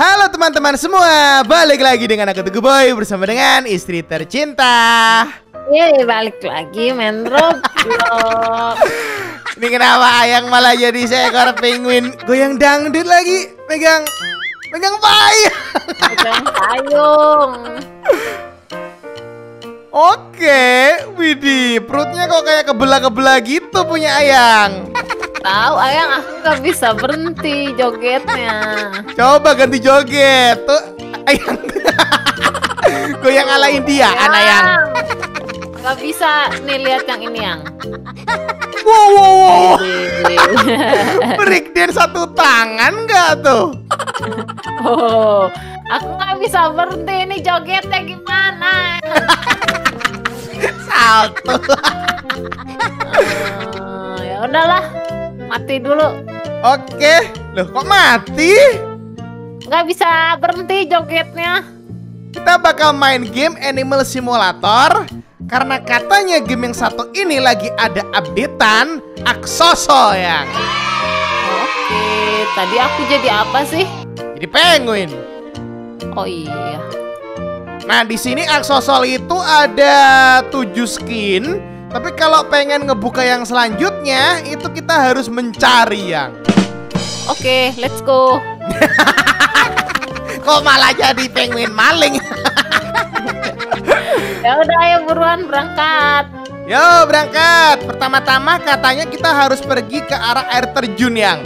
Halo teman-teman semua, balik lagi dengan aku Tugu Boy bersama dengan istri tercinta. Iya, balik lagi main Roblox. Ini kenapa ayang malah jadi seekor penguin goyang dangdut lagi, pegang pegang payung. Pegang payung. Oke, Widih, perutnya kok kayak kebelah-kebelah gitu punya ayang. Tahu ayang aku nggak bisa berhenti jogetnya. Coba ganti joget tuh, ayang. goyang ala India, Ayang. ayang. Nggak bisa nih lihat yang ini yang. Wow, wow, wow. Breakdance satu tangan nggak tuh? oh, aku nggak bisa berhenti ini jogetnya gimana? Salto. Eh, ya udahlah, mati dulu. Oke, loh kok mati? Nggak bisa berhenti jogetnya. Kita bakal main game Animal Simulator karena katanya game yang satu ini lagi ada updatean Aksoso yang Oke, tadi aku jadi apa sih? jadi penguin. Oh iya. Nah di sini Aksosol itu ada 7 skin, tapi kalau pengen ngebuka yang selanjutnya itu kita harus mencari yang. Oke, let's go. Kok malah jadi penguin maling? Ya udah ayo buruan berangkat. Yo berangkat. Pertama-tama katanya kita harus pergi ke arah air terjun yang.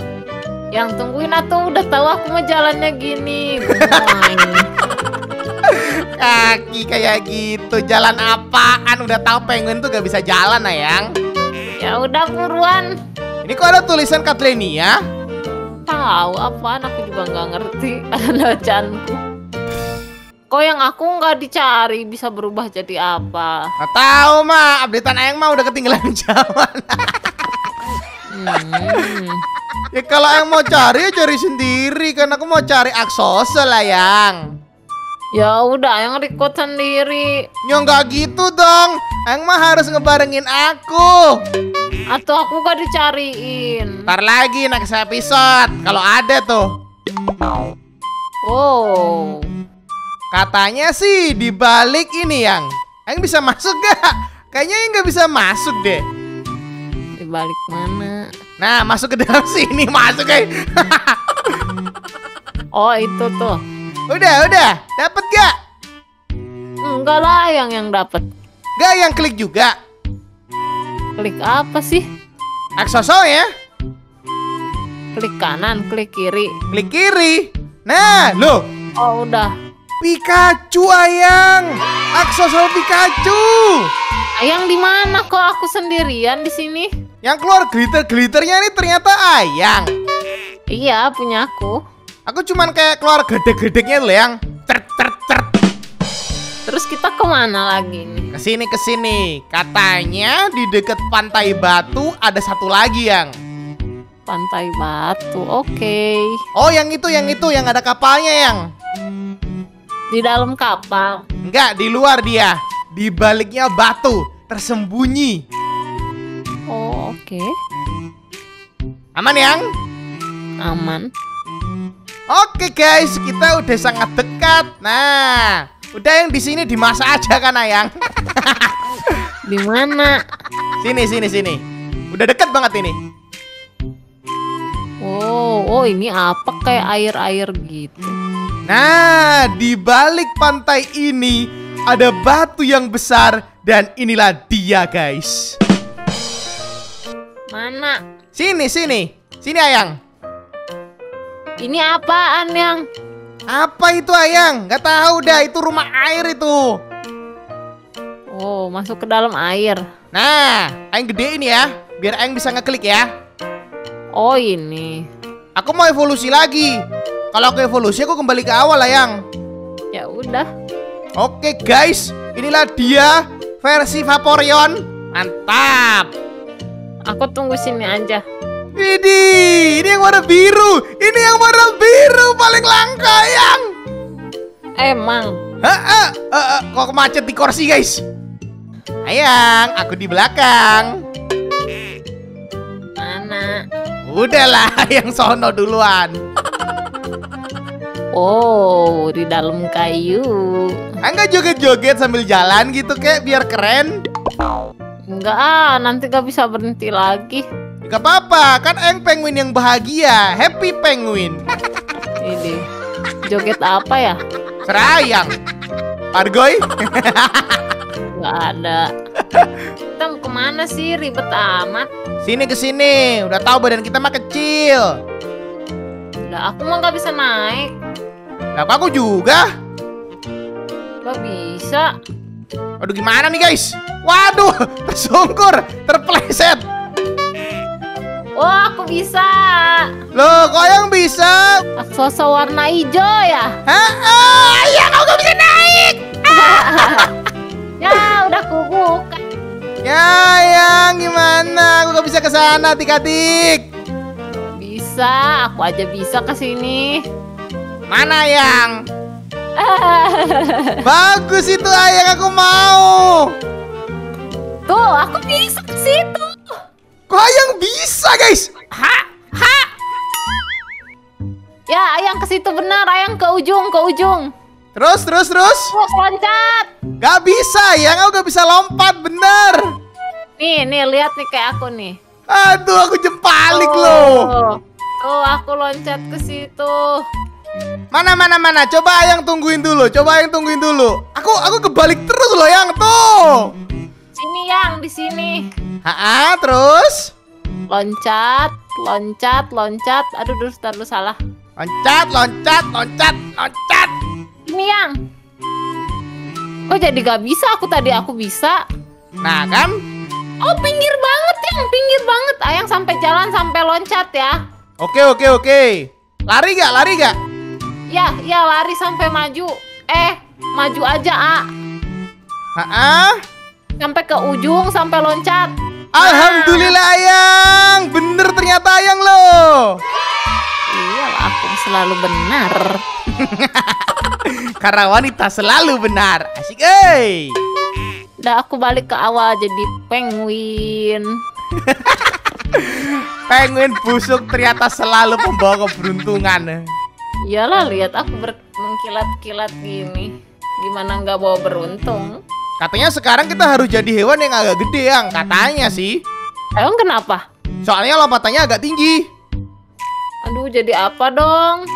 Yang tungguin atau udah tahu aku mau jalannya gini. Kaki kayak gitu, jalan apaan? Udah tahu penguin tuh gak bisa jalan, Ayang. ya udah buruan. Ini kok ada tulisan Katlenia? Tahu apaan aku juga nggak ngerti ada bacaanku. Kok yang aku nggak dicari bisa berubah jadi apa? Gak tahu mah, updatean Ayang mah udah ketinggalan zaman. Hmm. ya kalau Ayang mau cari ya cari sendiri, kan aku mau cari aksosel Ayang. Ya udah yang record sendiri. Ya nggak gitu dong, Ayang mah harus ngebarengin aku. Atau aku gak dicariin. Ntar lagi next episode, kalau ada tuh. Oh. Katanya sih di balik ini yang Yang bisa masuk gak? Kayaknya yang nggak bisa masuk deh. Di balik mana? Nah, masuk ke dalam sini, masuk guys. Oh itu tuh. Udah, udah. Dapat gak? Enggak lah yang yang dapat. Gak yang klik juga. Klik apa sih? Aksoso ya. Klik kanan, klik kiri. Klik kiri. Nah, loh. Oh udah. Pikachu ayang. Aksosol Pikachu. Ayang di mana kok aku sendirian di sini? Yang keluar glitter-glitternya ini ternyata ayang. Iya punya aku. Aku cuman kayak keluar gede-gedeknya loh yang. Cert, cert, cert. Terus kita ke mana lagi nih? Ke sini ke sini. Katanya di deket pantai batu ada satu lagi yang. Pantai Batu. Oke. Oh yang itu yang itu yang ada kapalnya yang. Di dalam kapal. Enggak di luar dia. Di baliknya batu tersembunyi. Oh oke. Aman yang? Aman. Oke guys, kita udah sangat dekat. Nah, udah yang di sini dimasak aja kan ayang. Di mana? Sini sini sini. Udah dekat banget ini. Oh, oh ini apa kayak air-air gitu. Nah, di balik pantai ini ada batu yang besar dan inilah dia guys. Mana? Sini sini. Sini ayang. Ini apaan yang? Apa itu ayang? Gak tahu dah itu rumah air itu. Oh, masuk ke dalam air. Nah, ayang gede ini ya, biar ayang bisa ngeklik ya. Oh, ini. Aku mau evolusi lagi. Kalau aku evolusi aku kembali ke awal ayang. Ya udah. Oke guys, inilah dia versi Vaporeon. Mantap. Aku tunggu sini aja. Widih, ini yang warna biru. Ini yang warna biru paling langka yang. Emang. Heeh, eh, kok macet di kursi guys. Ayang, aku di belakang. Mana? Udahlah, yang sono duluan. Oh, di dalam kayu. Enggak joget-joget sambil jalan gitu kayak biar keren. Enggak ah, nanti gak bisa berhenti lagi. Gak apa-apa, kan Eng penguin yang bahagia, happy penguin. Ini joget apa ya? Serayang. Pargoy. Nggak ada. Kita mau ke mana sih? Ribet amat. Sini ke sini. Udah tahu badan kita mah kecil. Lah aku mah nggak bisa naik. Lah aku juga. Gak bisa. Aduh gimana nih guys? Waduh, tersungkur, terpleset. Wah, aku bisa. Loh, kok yang bisa? Aksesoris warna hijau ya? Hah? Ah, ya kau gak bisa naik. ya, udah kubuka. Ya, yang gimana? Aku gak bisa ke sana, Tik-atik. Bisa, aku aja bisa ke sini. Mana yang? Bagus itu ayang aku mau. Tuh, aku bisa ke situ. Kok ayang bisa, guys? Ha? Ha? Ya, ayang ke situ benar, ayang ke ujung, ke ujung. Terus, terus, terus. Terus loncat. Gak bisa, yang aku gak bisa lompat, bener. Nih, nih lihat nih kayak aku nih. Aduh, aku jempalik Oh. loh. Oh, aku loncat ke situ. Mana, mana, mana? Coba ayang tungguin dulu. Coba ayang tungguin dulu. Aku, aku kebalik terus loh, yang tuh. Sini yang di sini. Ha, terus. Loncat, loncat, loncat. Aduh, terus dulu salah. Loncat, loncat, loncat, loncat. Ini yang. Kok jadi gak bisa? Aku tadi aku bisa. Nah, kan? Oh, pinggir banget yang, pinggir banget. Ayang sampai jalan sampai loncat ya. Oke, oke, oke. Lari gak? Lari gak? Ya, ya lari sampai maju. Eh, maju aja, A. Ha, Sampai ke ujung sampai loncat. Alhamdulillah ayang, bener ternyata ayang loh. Iya, aku selalu benar. Karena wanita selalu benar. Asik, eh. Udah aku balik ke awal jadi penguin. Penguin busuk ternyata selalu pembawa keberuntungan. Iyalah lihat aku ber- mengkilat-kilat gini. Gimana nggak bawa beruntung? Katanya sekarang kita harus jadi hewan yang agak gede, yang katanya sih. Emang kenapa? Soalnya lompatannya agak tinggi. Aduh jadi apa dong?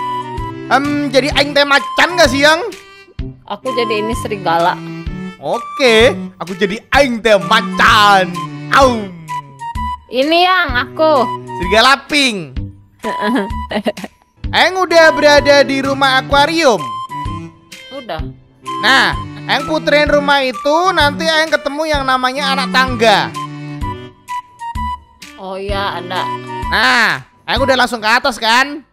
Em, jadi aing teh macan gak sih, yang? Aku jadi ini serigala. Oke, aku jadi aing teh macan. Aum. Ini yang aku. Serigala pink. Aing udah berada di rumah akuarium. Udah. Nah, Aing puterin rumah itu nanti Aing ketemu yang namanya anak tangga. Oh iya ada. Nah, Aing udah langsung ke atas kan?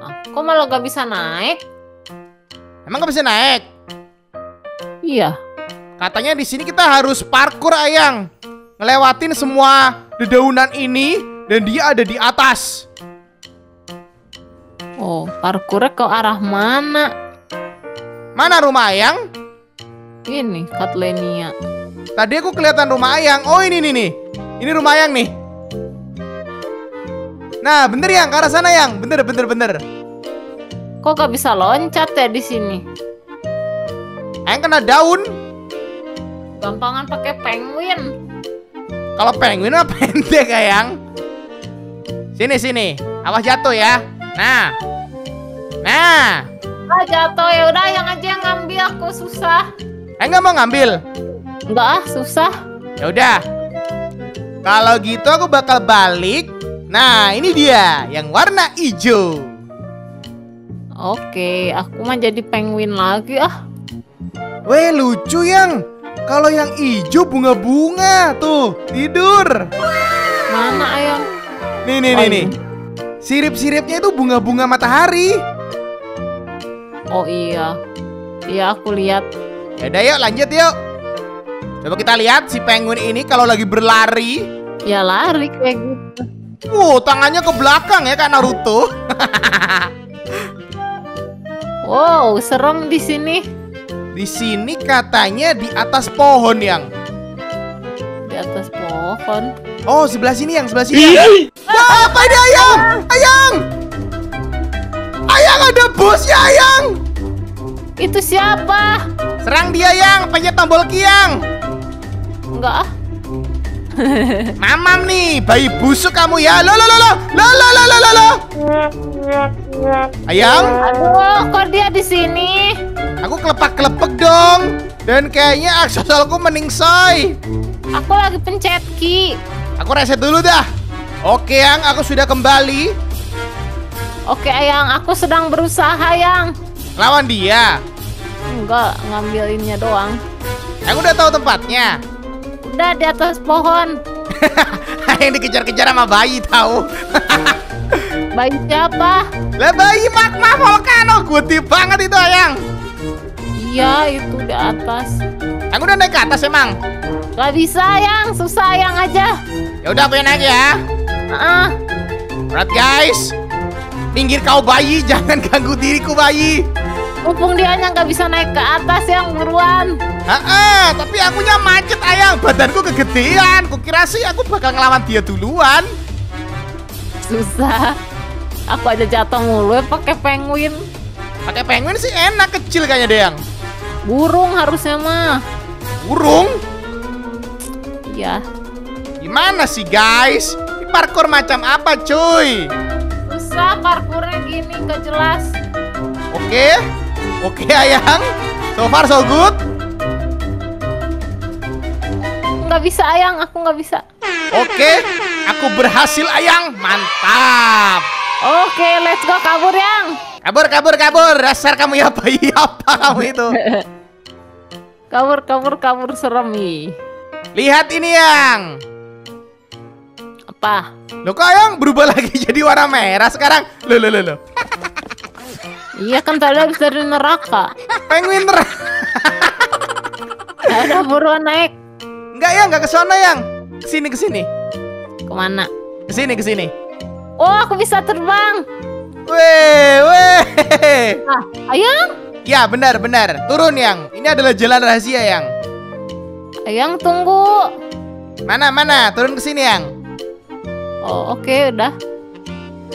Ah, kok malah gak bisa naik? Emang gak bisa naik? Iya. Katanya di sini kita harus parkur ayang. Ngelewatin semua dedaunan ini dan dia ada di atas. Oh, parkurnya ke arah mana? Mana rumah ayang? Ini Katlenia. Tadi aku kelihatan rumah ayang. Oh ini nih nih. Ini rumah ayang nih. Nah, bener yang ke arah sana yang. Bener bener bener. Kok gak bisa loncat ya di sini? Ayang kena daun. Gampangan pakai penguin. Kalau penguin mah pendek ayang. Sini sini. Awas jatuh ya. Nah. Nah. Ah jatuh ya udah yang aja yang ngambil aku susah. Ayang nggak mau ngambil. Enggak ah susah. Ya udah. Kalau gitu aku bakal balik. Nah, ini dia yang warna hijau. Oke, aku mah jadi penguin lagi ah. Weh, lucu yang. Kalau yang hijau bunga-bunga tuh tidur. Mana ayam? Nih nih nih nih. Sirip-siripnya itu bunga-bunga matahari. Oh iya. Iya aku lihat. Yaudah yuk lanjut yuk. Coba kita lihat si penguin ini kalau lagi berlari. Ya lari kayak gitu. Wow, tangannya ke belakang ya kayak Naruto. Wow, serem di sini. Di sini katanya di atas pohon yang. Di atas pohon. Oh, sebelah sini yang sebelah sini. Yang. Wah, apa ini ayam? Ayam! Ayang ada bosnya Ayang. Itu siapa? Serang dia yang, pencet tombol kiang. Enggak ah. Mamam nih, bayi busuk kamu ya. Lo lo lo lo lo lo lo lo lo. lo. Ayang, Aduh, kok dia di sini? aku kelepak-kelepek dong. Dan kayaknya aksesorku meningsoy. Aku lagi pencet ki. Aku reset dulu dah. Oke, Yang, aku sudah kembali. Oke, Ayang, aku sedang berusaha, Yang. Lawan dia. Enggak, ngambilinnya doang. Yang udah tahu tempatnya. Udah di atas pohon. Yang dikejar-kejar sama bayi tahu. Bayi siapa? Lah bayi magma volcano, gede banget itu Ayang. Iya, itu di atas. Aku udah naik ke atas emang. Gak bisa, Yang. Susah, Yang aja. Ya udah aku yang naik ya. Ah, Alright guys. Minggir kau bayi, jangan ganggu diriku bayi. mumpung dia nggak bisa naik ke atas, Yang buruan. Ah, tapi akunya macet ayang, badanku kegedean. Kukira sih aku bakal ngelawan dia duluan. Susah. Aku aja jatuh mulu ya pakai penguin. Pakai penguin sih enak kecil kayaknya deh yang. Burung harusnya mah. Burung? Iya. Gimana sih guys? Ini parkour macam apa cuy? Susah parkurnya gini gak jelas. Oke, oke ayang. So far so good. Nggak bisa ayang, aku nggak bisa. Oke, aku berhasil ayang. Mantap. Oke, let's go kabur yang. Kabur, kabur, kabur. Dasar kamu ya bayi apa kamu itu? Kabur, kabur, kabur serem ih. Lihat ini yang. Apa? Loh kok yang berubah lagi jadi warna merah sekarang? Loh, loh, loh, loh. Iya kan tadi habis dari neraka. Penguin ter... Ada buruan naik. Enggak ya, enggak ke sana yang. Ke sini, ke sini. Ke mana? Ke sini, ke sini. Oh, aku bisa terbang. Weh, weh. Ah, ayang? Ya, benar, benar. Turun yang. Ini adalah jalan rahasia yang. Ayang tunggu. Mana, mana? Turun ke sini yang. Oh, oke udah.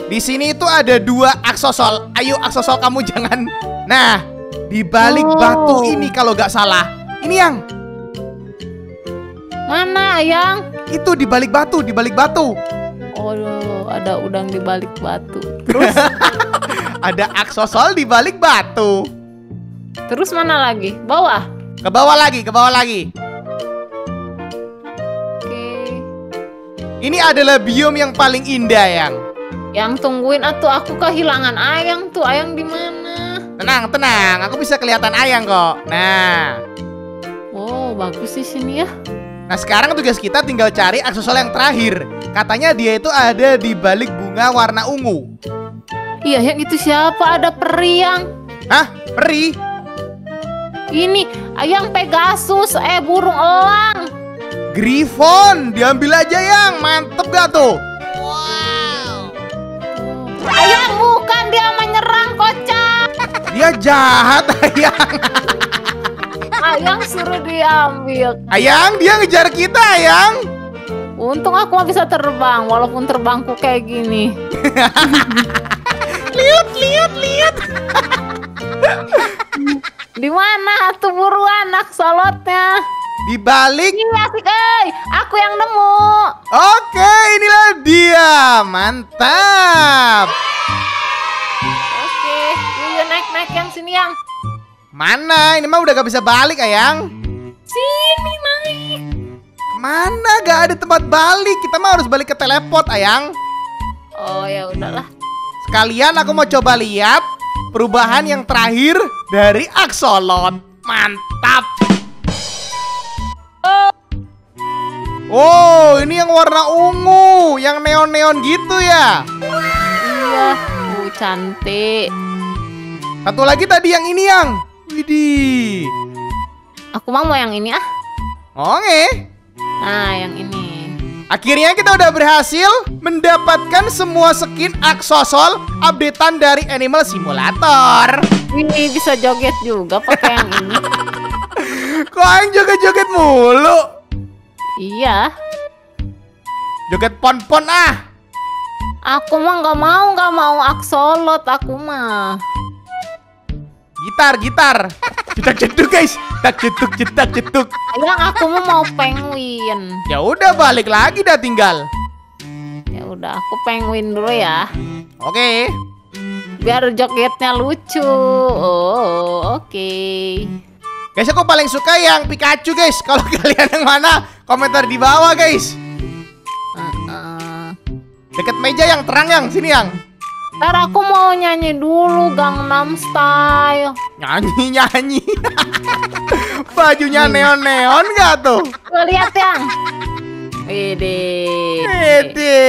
Di sini itu ada dua aksosol. Ayo aksosol kamu jangan. Nah, di balik Oh. batu ini kalau nggak salah. Ini yang Mana ayang? itu di balik batu, di balik batu. Oh, ada udang di balik batu. Terus, Ada aksosol di balik batu. terus mana lagi? Bawah. Ke bawah lagi, ke bawah lagi. Ini adalah biom yang paling indah yang. Yang tungguin atuh aku kehilangan ayang tuh. Ayang di mana? Tenang, tenang. Aku bisa kelihatan ayang kok. Nah, Oh, bagus di sini ya. nah sekarang tugas kita tinggal cari aksesol yang terakhir. Katanya dia itu ada di balik bunga warna ungu. Iya, yang itu siapa? Ada peri yang Hah? Peri? ini ayang Pegasus, eh burung elang. Griffon, diambil aja yang. Mantep gak tuh? Ayang bukan dia menyerang kocak. Dia jahat, ayang. Ayang suruh diambil. Ayang, dia ngejar kita, ayang. Untung aku mah bisa terbang, walaupun terbangku kayak gini. Lihat, lihat, lihat. Di mana tuh buruan aksolotnya? Di balik. Asik, eh, aku yang nemu. Oke, inilah dia. Mantap. Oke, yuk naik naik yang sini yang Mana? Ini mah udah gak bisa balik, ayang. sini naik. Mana? Gak ada tempat balik. Kita mah harus balik ke teleport, ayang. Oh ya udahlah. Sekalian aku mau coba lihat perubahan yang terakhir dari Axolot. Mantap. Oh, ini yang warna ungu, yang neon-neon gitu ya. Iya, uh, cantik. Satu lagi tadi yang ini yang. Widih. Aku mau yang ini ah. Oke. Nah, yang ini. Akhirnya kita udah berhasil mendapatkan semua skin Axosol updatean dari Animal Simulator. Ini bisa joget juga pakai yang ini. Kok yang joget-joget mulu? Iya. Joget pon-pon ah. Aku mah nggak mau, nggak mau aksolot aku mah. Gitar, gitar. Cetak jeduk guys. Cetak jeduk, cetak jeduk. Yang aku mah mau penguin. Ya udah balik lagi dah tinggal. Ya udah, aku penguin dulu ya. Oke. Biar jogetnya lucu. Oh, oke. Guys, aku paling suka yang Pikachu guys. Kalau kalian yang mana, komentar di bawah guys. Deket meja yang terang yang sini yang. Ntar aku mau nyanyi dulu Gangnam Style. Nyanyi nyanyi. Bajunya neon neon gak tuh? Tuh lihat yang. Wede. Ede.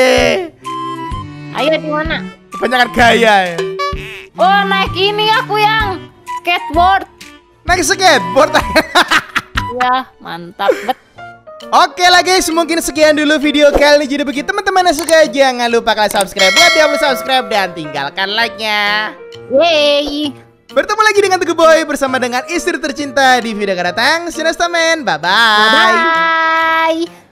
Ayo di mana? Kebanyakan gaya ya. Oh naik ini aku yang skateboard. Naik skateboard. Ya mantap bet. Oke lah guys, mungkin sekian dulu video kali ini. Jadi bagi teman-teman yang suka, jangan lupa kalian subscribe buat dia boleh subscribe dan tinggalkan like-nya. Yeay. Bertemu lagi dengan Teguh Boy bersama dengan istri tercinta di video akan datang. See you next time, man. Bye-bye. Bye.